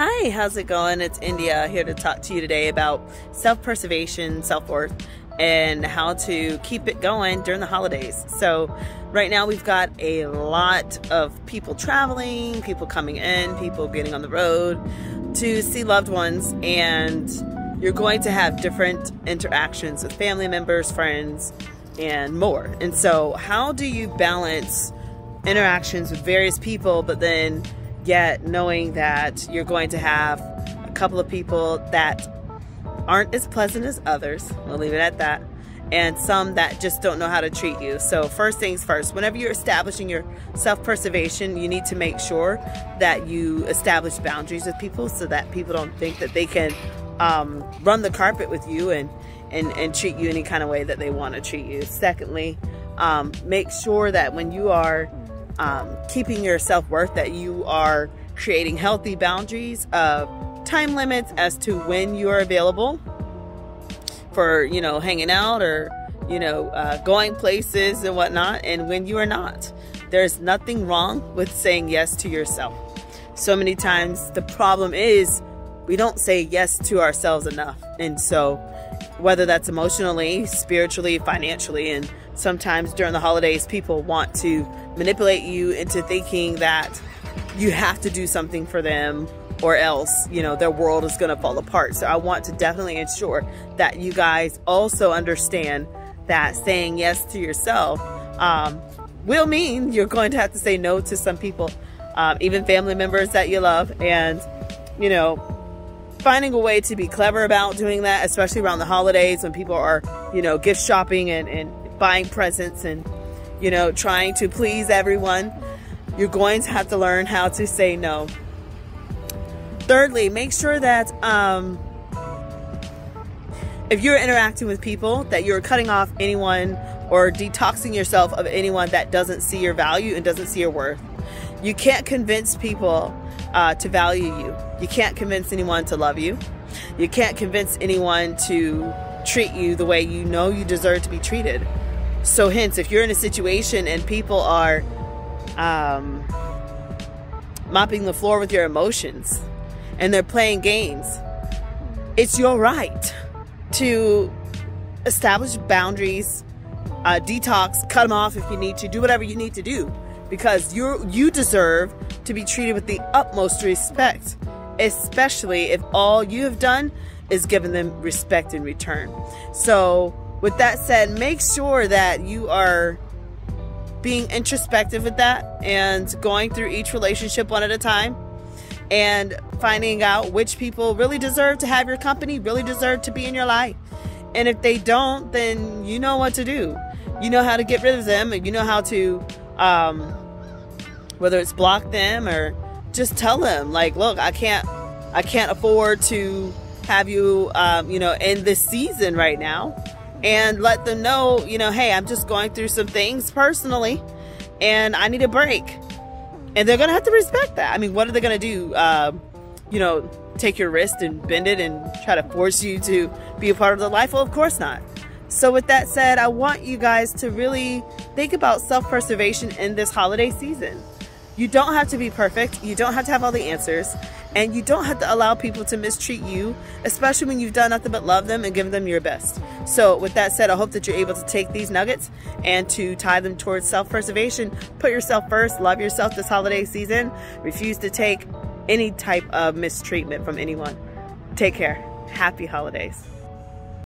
Hi, how's it going? It's India here to talk to you today about self preservation, self worth, and how to keep it going during the holidays. So, right now we've got a lot of people traveling, people coming in, people getting on the road to see loved ones, and you're going to have different interactions with family members, friends, and more. And so, how do you balance interactions with various people, but then yet knowing that you're going to have a couple of people that aren't as pleasant as others, we'll leave it at that, and some that just don't know how to treat you. So, first things first, whenever you're establishing your self preservation, you need to make sure that you establish boundaries with people so that people don't think that they can um, run the carpet with you and, and, and treat you any kind of way that they want to treat you. Secondly, um, make sure that when you are um, keeping your self worth, that you are creating healthy boundaries of time limits as to when you are available for, you know, hanging out or, you know, uh, going places and whatnot, and when you are not. There's nothing wrong with saying yes to yourself. So many times the problem is we don't say yes to ourselves enough. And so, whether that's emotionally, spiritually, financially, and sometimes during the holidays, people want to manipulate you into thinking that you have to do something for them or else, you know, their world is going to fall apart. So I want to definitely ensure that you guys also understand that saying yes to yourself um, will mean you're going to have to say no to some people, um, even family members that you love. And, you know, finding a way to be clever about doing that, especially around the holidays when people are, you know, gift shopping and, and buying presents and you know, trying to please everyone, you're going to have to learn how to say no. Thirdly, make sure that um, if you're interacting with people, that you're cutting off anyone or detoxing yourself of anyone that doesn't see your value and doesn't see your worth. You can't convince people uh, to value you. You can't convince anyone to love you. You can't convince anyone to treat you the way you know you deserve to be treated. So, hence, if you're in a situation and people are um, mopping the floor with your emotions and they're playing games, it's your right to establish boundaries, uh, detox, cut them off if you need to, do whatever you need to do because you you deserve to be treated with the utmost respect, especially if all you have done is given them respect in return. So with that said, make sure that you are being introspective with that and going through each relationship one at a time and finding out which people really deserve to have your company, really deserve to be in your life. And if they don't, then you know what to do. You know how to get rid of them and you know how to, um, whether it's block them or just tell them like, look, I can't, I can't afford to have you, um, you know, in this season right now and let them know, you know, hey, I'm just going through some things personally and I need a break. And they're to have to respect that. I mean, what are they to do? Uh, you know, take your wrist and bend it and try to force you to be a part of the life? Well, of course not. So, with that said, I want you guys to really think about self preservation in this holiday season. You don't have to be perfect, you don't have to have all the answers. And you don't have to allow people to mistreat you, especially when you've done nothing but love them and give them your best. So, with that said, I hope that you're able to take these nuggets and to tie them towards self preservation. Put yourself first, love yourself this holiday season. Refuse to take any type of mistreatment from anyone. Take care. Happy holidays.